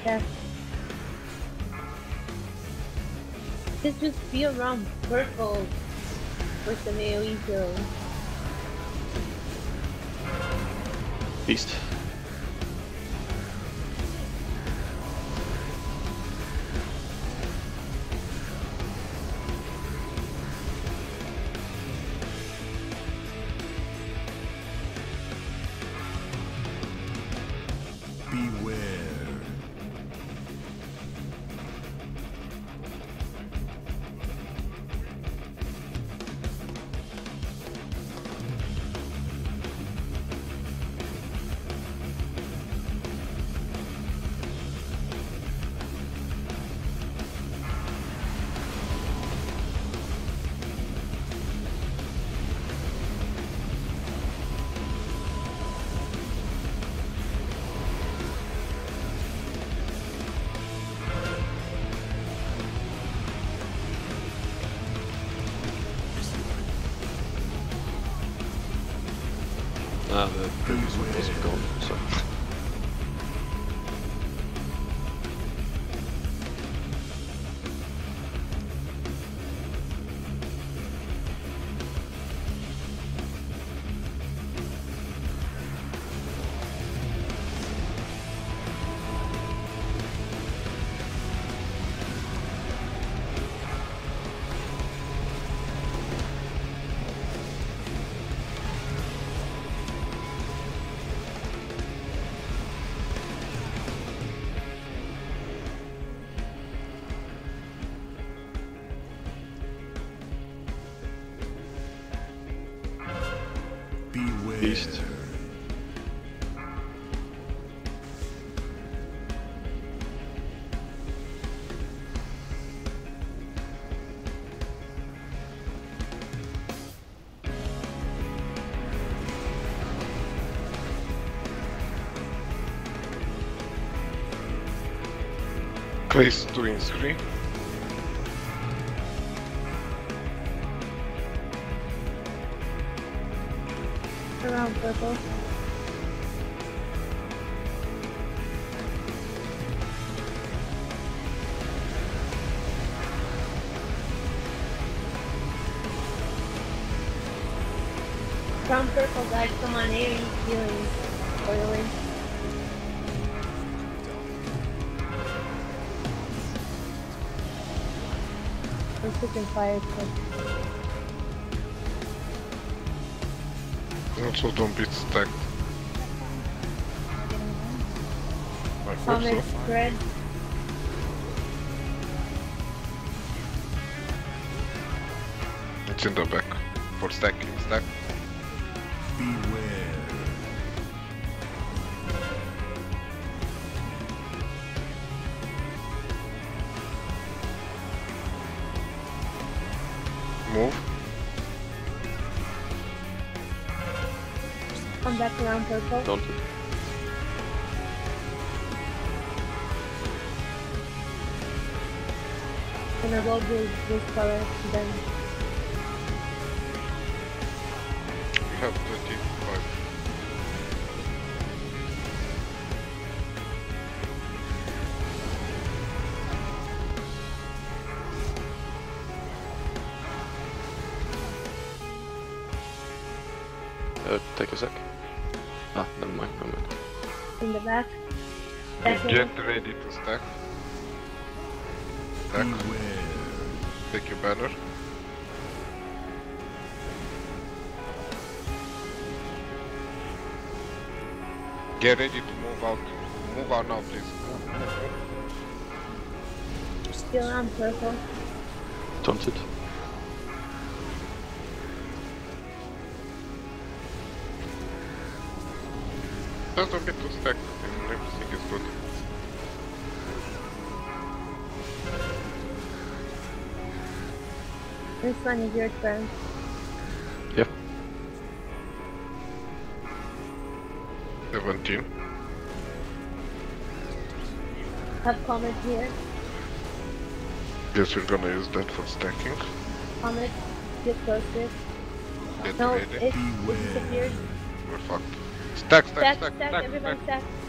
stack. Just just be around purple some AoE kills. Beast. Beast. Chris doing three. Around purple. Around purple, guys, come on, AoE healing. Oiling. We're freaking fire quick. Also don't be stacked. I hope Comet so. spread. It's in the back. For stacking, stack. Beware. Move. Come back around purple. Don't And I will do this color then. We have 25. uh, take a sec. In the back. Get ready to stack. Stack. Take your banner. Get ready to move out. Move out now, please. Still on purple. Taunted. Just don't get too stacked and everything is good. This one is your turn. Yep. 17. Have comet here. Guess we're gonna use that for stacking. Comet. Get closer. Get No, ready. it, it disappeared. We're fucked. Stack, stack, stack, stack, stack, stack everyone stack. stack.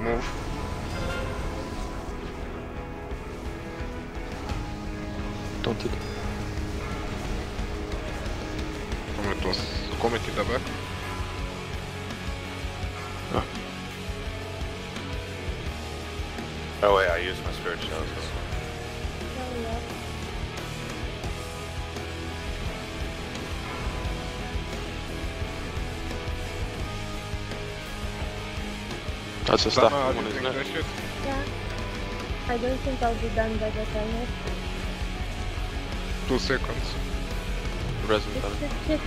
Move. Don't it. Kommer inte oss. Kommer inte där bak. Oh wait, I used my spirit shells. Oh, yeah. That's a staff Dana, are you one, isn't it? that? Yeah. I don't think I'll be done by the time next. Two seconds. Resin.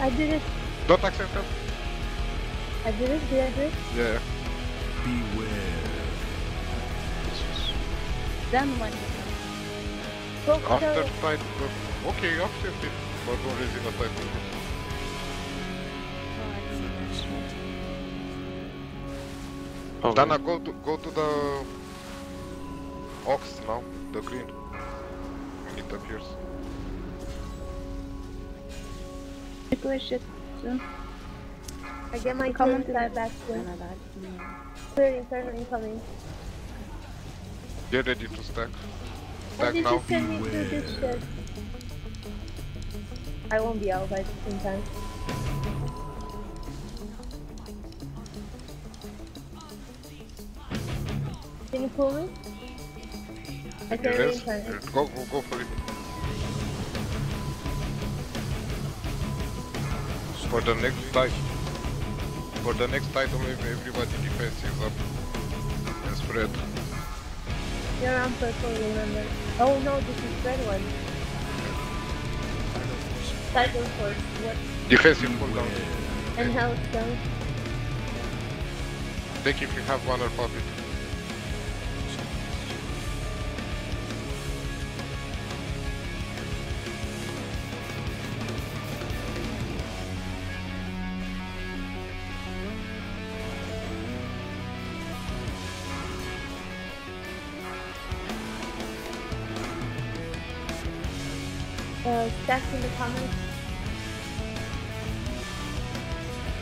I did it. Don't accept that. I did it. Did I do it? Yeah, yeah. Beware. Then when Go, After go. tight. Okay, after it. But already in a tight. Oh, Dana, go to go to the ox now, the green. When it appears. Push it soon. I get my Come on to side back Then soon. I died. Clearing, turn incoming. Get ready to stack. Why Stack did now. you send me through this? I won't be out by the same time. Can you pull me? I can't Yes. really Go go go for it. For the next tidal. For the next tidal, ev- everybody defensive up and spread. You're on purple, remember? Oh no, this is red one. Tidal Force, what? Defensive pull down. And health down. Take if you have one or pop it. Uh, stacks in the comets.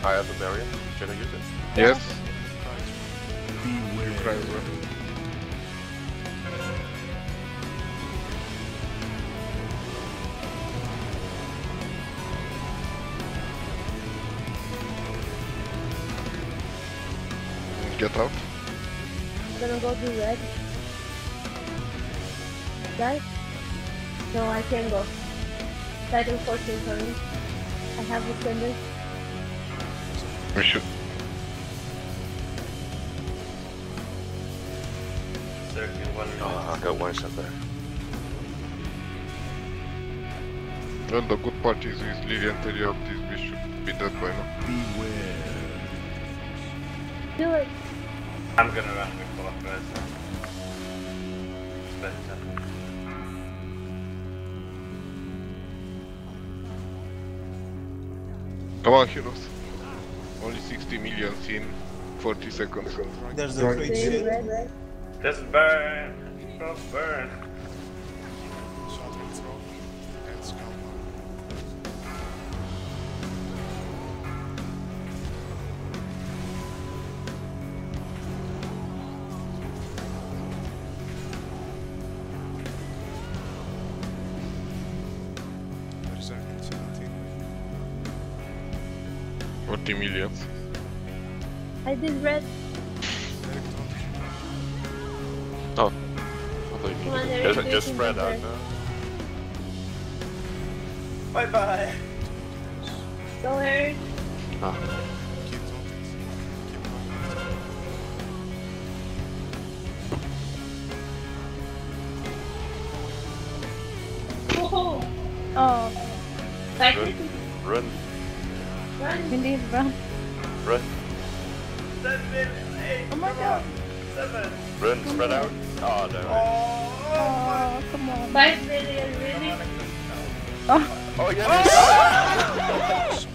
I have a barrier. Should I use it? Yes. Beware. Cry as. Get out. I'm gonna go do red. Guys? No, I can't go. Tidal Force incoming. I have ascendant. We should. Oh, I got one shot there. Well, the good part is with Lilian Terry up this, we should be dead by now. Beware. Do it! I'm gonna run with full of birds now. It's better. Come on, heroes. Only 60 million in 40 seconds. There's a Right. great Stay shit. red, red. Just burn! Just burn! Forty millions. I did red. Oh. I thought you Come on, needed it. there is Just, just spread out now. Bye bye! Go Aaron. Ah. Oh, Oh, Run. Run, Run. we need run. run, Seven, eight, Oh my god. seven! run, spread out. Oh, no. Oh, come on. Five million, really? Oh, Oh, yeah. Oh!